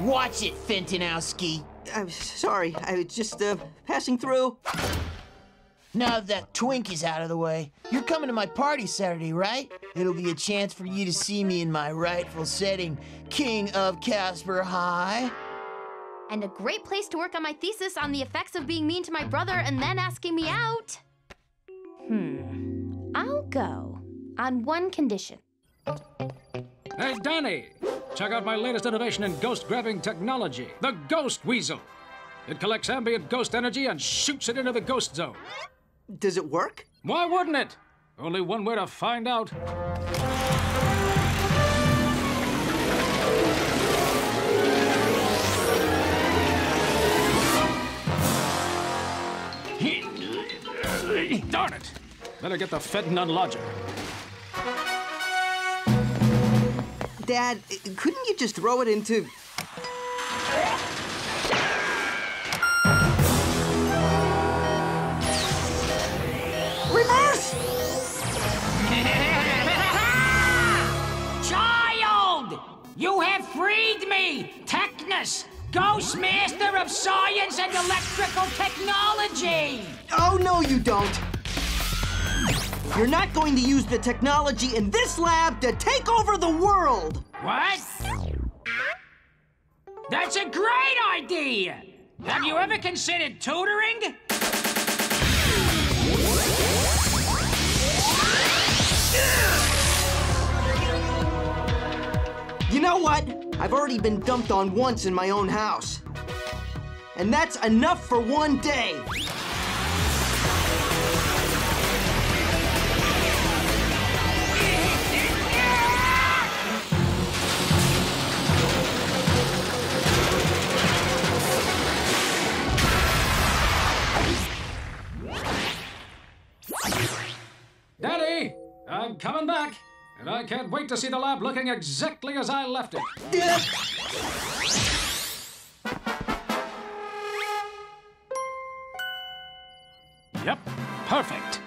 Watch it, Fentonowski. I'm sorry. I was just uh, passing through. Now that Twink is out of the way, you're coming to my party Saturday, right? It'll be a chance for you to see me in my rightful setting, King of Casper High. And a great place to work on my thesis on the effects of being mean to my brother and then asking me out. Hmm. I'll go on one condition. Hey, Danny! Check out my latest innovation in ghost grabbing technology the Ghost Weasel. It collects ambient ghost energy and shoots it into the ghost zone. Does it work? Why wouldn't it? Only one way to find out. Darn it! Better get the Fenton unlodger. Dad, couldn't you just throw it into. Reverse! Child! You have freed me! Technus! Ghost Master of Science and Electrical Technology! Oh, no, you don't. You're not going to use the technology in this lab to take over the world! What? That's a great idea! Have you ever considered tutoring? You know what? I've already been dumped on once in my own house. And that's enough for one day. I'm coming back! And I can't wait to see the lab looking exactly as I left it. Yep, perfect.